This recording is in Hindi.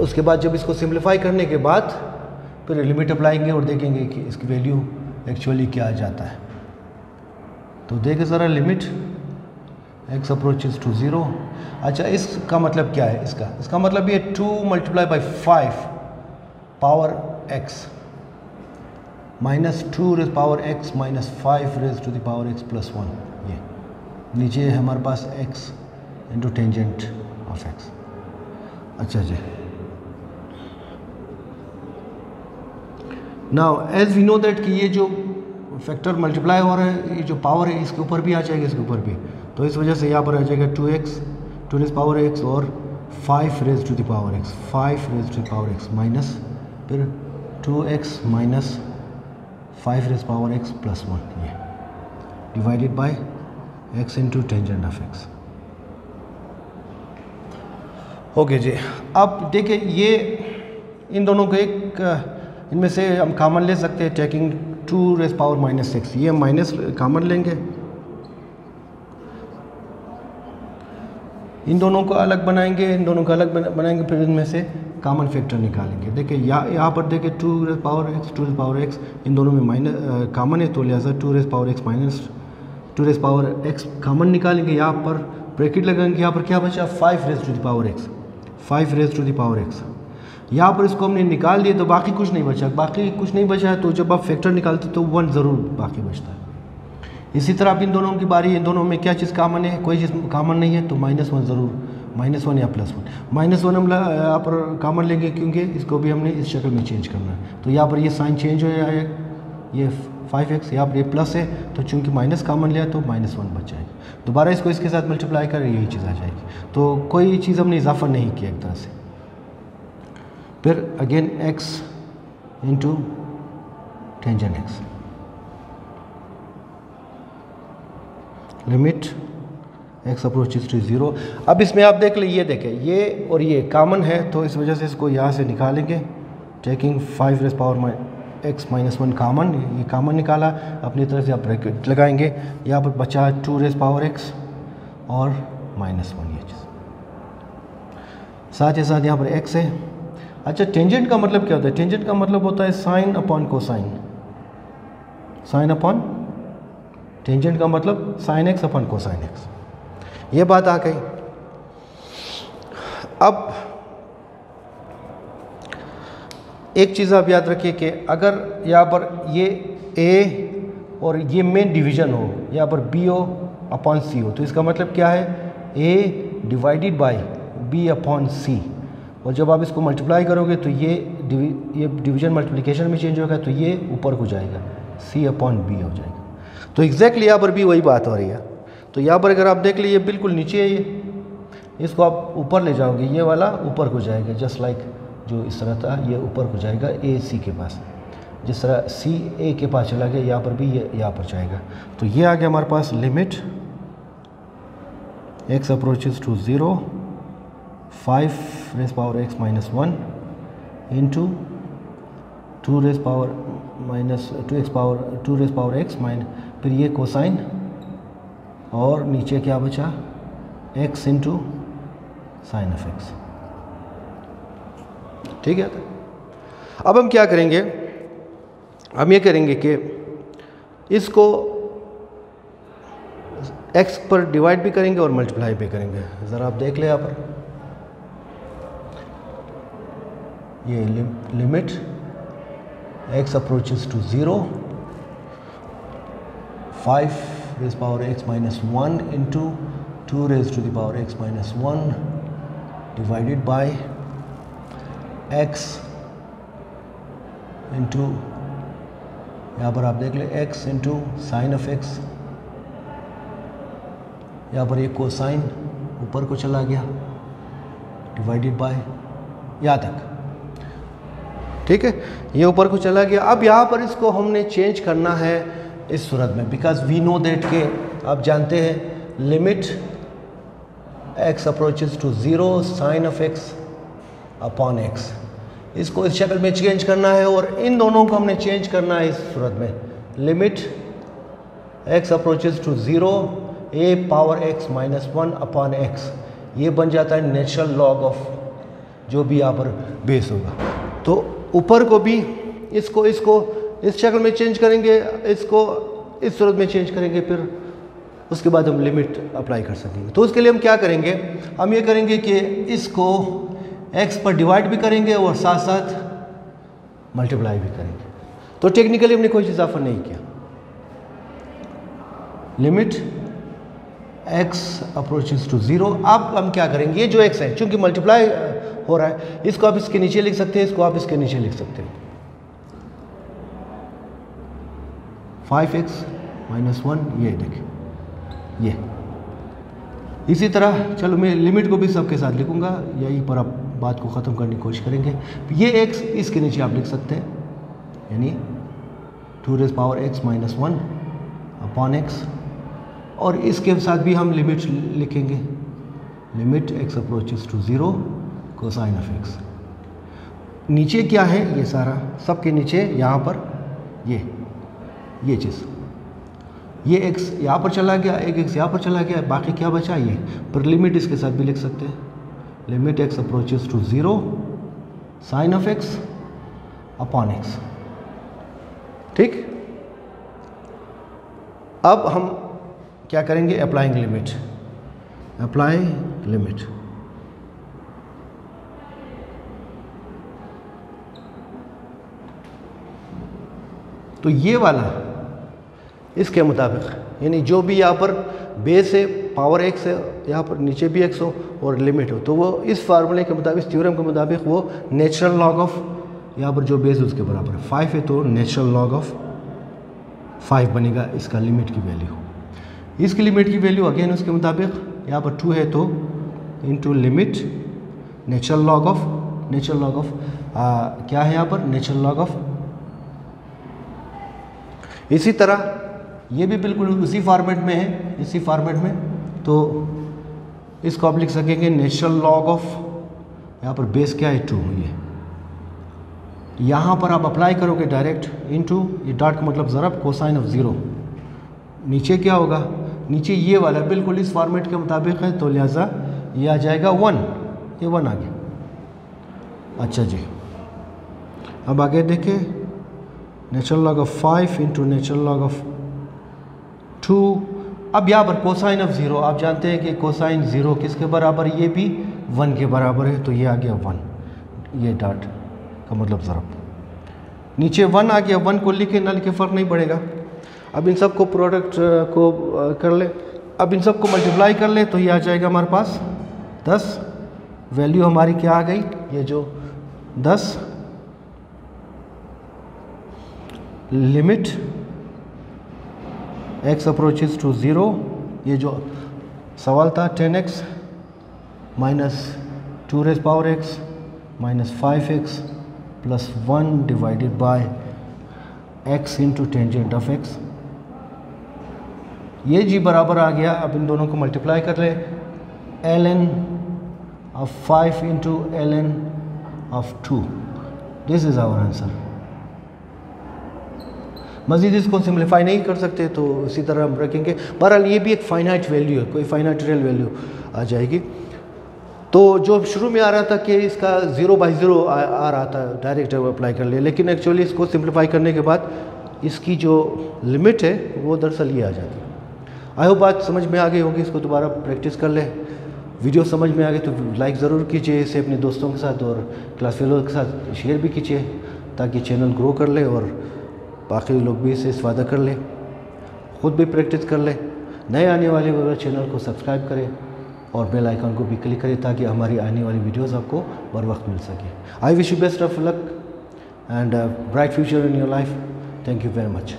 उसके बाद जब इसको सिंप्लीफाई करने के बाद, फिर लिमिट अप्लाएँगे और देखेंगे कि इसकी वैल्यू एक्चुअली क्या आ जाता है। तो देखें ज़रा limit x approaches to zero अच्छा इसका मतलब क्या है इसका? इसका मतलब ये two multiply by five power x minus two raise power x minus five raise to the power x plus one ये, नीचे हमारे पास x into tangent of x अच्छा जी। Now as we know that कि ये जो फैक्टर मल्टीप्लाई हो रहा है, ये जो पावर है, इसके ऊपर भी आ जाएगा, इसके ऊपर भी। तो इस वजह से यहाँ पर आ जाएगा two x two raise power x और five raise to the power x five raise to the power x minus फिर two x minus five raise power x plus one ये। Divided by x into tangent of x okay जी। अब देखिए, ये इन दोनों को एक इनमें से हम कामन ले सकते हैं taking two raise power minus six ये हम माइनस कामन लेंगे। इन दोनों को अलग बनाएँगे, इन दोनों को अलग बनाएँगे, फिर इनमें से कॉमन फैक्टर निकालेंगे। देखिए, या, यहाँ पर देखिए two raise power X two raise power X इन दोनों में माइनस कामन है तो लिहाजा two raise power X minus two raise power X common निकालेंगे। यहाँ पर ब्रैकेट लगाएँगे, यहाँ पर क्या बचा? Five raise to the power x five raise to the power x यहाँ पर इसको हमने निकाल दिया तो बाकी कुछ नहीं बचा। बाकी कुछ नहीं बचा है तो जब आप फैक्टर निकालते तो वन ज़रूर बाकी बचता है। इसी तरह अब इन दोनों की बारी, इन दोनों में क्या चीज़ कामन है, कोई चीज़ कामन नहीं है तो माइनस वन ज़रूर। माइनस वन या प्लस वन माइनस वन हम यहाँ पर कामन लेंगे क्योंकि इसको भी हमने इस शक्ल में चेंज करना है। तो यहाँ पर ये साइन चेंज हो जाए, ये फाइव एक्स यहाँ पर ये प्लस है तो चूँकि माइनस कामन लिया तो माइनस वन बच जाएगा। दोबारा इसको इसके साथ मल्टीप्लाई करें, यही चीज़ आ जाएगी। तो कोई चीज़ हमने इजाफा नहीं किया एक तरह से। फिर again x into tangent x limit x approach to zero अब इसमें आप देख लें ये देखें ये और ये कॉमन है तो इस वजह से इसको यहाँ से निकालेंगे। Taking five raise power x minus one common ये कामन निकाला। अपनी तरफ़ से आप ब्रैकेट लगाएँगे। यहाँ पर बचा टू रेस पावर एक्स और माइनस वन ये चीज़। साथ ही साथ यहाँ पर एक्स है। अच्छा टेंजेंट का मतलब क्या होता है? टेंजेंट का मतलब होता है sine upon cosine sine upon tangent का मतलब sine x upon cosine x ये बात आ गई। अब एक चीज़ आप याद रखिए कि अगर यहाँ पर ये ए और ये मेन डिवीज़न हो, यहाँ पर बी हो अपॉन सी हो तो इसका मतलब क्या है? A divided by B upon C और जब आप इसको मल्टीप्लाई करोगे तो ये ये डिवीज़न मल्टीप्लिकेशन में चेंज होगा तो ये ऊपर को जाएगा सी अपॉन बी हो जाएगा। तो एग्जैक्टली यहाँ पर भी वही बात हो रही है। तो यहाँ पर अगर आप देख लीजिए बिल्कुल नीचे है ये। इसको आप ऊपर ले जाओगे, ये वाला ऊपर को जाएगा जस्ट लाइक जो इस तरह था, ये ऊपर को जाएगा ए सी के पास। जिस तरह सी ए के पास चला गया, यहाँ पर भी ये, यहाँ पर जाएगा। तो ये आ गया हमारे पास limit x approaches to zero five raise power x minus one into two raise power minus two x power two raise power x minus फिर ये कोसाइन और नीचे क्या बचा? X into sine of x ठीक है? अब हम क्या करेंगे? हम ये करेंगे कि इसको एक्स पर डिवाइड भी करेंगे और मल्टीप्लाई भी करेंगे। ज़रा आप देख लें यहाँ पर। ये limit x approaches to zero five raise power x minus one into two raise to the power x minus one divided by x into यहाँ पर आप देख ले, x into sine of x यहाँ पर एक को साइन ऊपर को चला गया डिवाइडेड बाय यहाँ तक। ठीक है? ये ऊपर को चला गया। अब यहाँ पर इसको हमने चेंज करना है इस सूरत में बिकॉज़ वी नो देट के आप जानते हैं limit x approaches to zero sine of x upon x इसको इस शक्ल में चेंज करना है और इन दोनों को हमने चेंज करना है इस सूरत में। Limit x approaches to zero A power x minus one upon x ये बन जाता है नेचुरल लॉग ऑफ़ जो भी यहाँ पर बेस होगा। तो ऊपर को भी, इसको इसको, इस शक्ल में चेंज करेंगे, इसको, इस सूरत में चेंज करेंगे, फिर उसके बाद हम लिमिट अप्लाई कर सकेंगे तो उसके लिए हम क्या करेंगे? हम ये करेंगे कि इसको एक्स पर डिवाइड भी करेंगे और साथ साथ मल्टीप्लाई भी करेंगे। तो टेक्निकली हमने कोई इजाफा नहीं किया। Limit x approaches to zero अब हम क्या करेंगे? ये जो एक्स है, चूँकि मल्टीप्लाई हो रहा है। इसको आप इसके नीचे लिख सकते हैं, इसको आप इसके नीचे लिख सकते हैं। फाइव एक्स माइनस वन ये देखें ये। इसी तरह, चलो मैं लिमिट को भी सबके साथ लिखूँगा, यहीं पर आप बात को ख़त्म करने की कोशिश करेंगे। ये एक्स इसके नीचे आप लिख सकते हैं, यानी two raise power x minus one upon x और इसके साथ भी हम लिमिट लिखेंगे। Limit x approaches to zero cosine of x नीचे क्या है ये सारा? सबके नीचे यहाँ पर ये ये चीज़। ये एक्स यहाँ पर चला गया, एक एक्स यहाँ पर चला गया, बाकी क्या बचा? ये। पर लिमिट इसके साथ भी लिख सकते हैं। Limit x approaches to zero sine of x upon x ठीक? अब हम क्या करेंगे? अप्लाइंग लिमिट अप्लाई लिमिट तो ये वाला इसके मुताबिक, यानी जो भी यहाँ पर बेस है पावर एक्स है, यहाँ पर नीचे भी एक्स हो और लिमिट हो तो वो इस फार्मूले के मुताबिक थ्योरम के मुताबिक वो नेचुरल लॉग ऑफ़ यहाँ पर जो बेस है उसके बराबर है। फाइव है तो नेचुरल लॉग ऑफ़ फाइव बनेगा, इसका लिमिट की वैल्यू इसकी लिमिट की वैल्यू अगेन उसके मुताबिक, यहाँ पर टू है तो into limit natural log of natural log of क्या है यहाँ पर? नेचुरल लॉग ऑफ़ इसी तरह, ये भी बिल्कुल उसी फॉर्मेट में है, इसी फॉर्मेट में तो इसको आप लिख सकेंगे नेचुरल लॉग ऑफ़ यहाँ पर बेस क्या है? टू ये। यहाँ पर आप अप्लाई करोगे डायरेक्ट इनटू ये डॉट का मतलब ज़रब कोसाइन ऑफ़ ज़ीरो नीचे क्या होगा? नीचे ये वाला, बिल्कुल इस फॉर्मेट के मुताबिक है तो लिहाजा ये आ जाएगा वन ये वन आ गया। अच्छा जी। अब आगे देखें natural log of five into natural log of two अब यहाँ पर कोसाइन ऑफ़ ज़ीरो आप जानते हैं कि कोसाइन ज़ीरो किसके बराबर ये भी वन के बराबर है तो ये आ गया वन ये डॉट का मतलब ज़रब नीचे वन आ गया वन को लिखे ना लिखे फ़र्क नहीं पड़ेगा। अब इन सबको प्रोडक्ट को कर ले। अब इन सबको मल्टीप्लाई कर ले तो ये आ जाएगा हमारे पास दस. वैल्यू हमारी क्या आ गई? ये जो दस limit x approaches to zero ये जो सवाल था ten x minus two raise power x minus five x plus one divided by x into tangent of x ये जी बराबर आ गया। अब इन दोनों को मल्टीप्लाई कर ले। L N of five into L N of two this is our answer मज़ीद इसको सिम्प्लीफाई नहीं कर सकते तो इसी तरह हम रखेंगे। बहरहाल ये भी एक फाइनाइट वैल्यू है कोई फाइनाइट रियल वैल्यू आ जाएगी। तो जो शुरू में आ रहा था कि इसका ज़ीरो बाई ज़ीरो आ, आ रहा था डायरेक्ट अप्लाई कर लिया लेकिन एक्चुअली इसको सिंप्लीफाई करने के बाद इसकी जो लिमिट है वो दरअसल ये आ जाती है। आई होप बात समझ में आ गई होगी इसको दोबारा प्रैक्टिस कर ले। वीडियो समझ में आ गई तो लाइक ज़रूर कीजिए इसे अपने दोस्तों के साथ और क्लास फेलो के साथ शेयर भी कीजिए ताकि चैनल ग्रो कर ले और बाकी लोग भी इसे इस्तेदा कर लें, ख़ुद भी प्रैक्टिस कर लें। नए आने वाले चैनल को सब्सक्राइब करें और बेल आइकन को भी क्लिक करें ताकि हमारी आने वाली वीडियोस आपको बर वक्त मिल सके। I wish you best of luck and bright future in your life thank you very much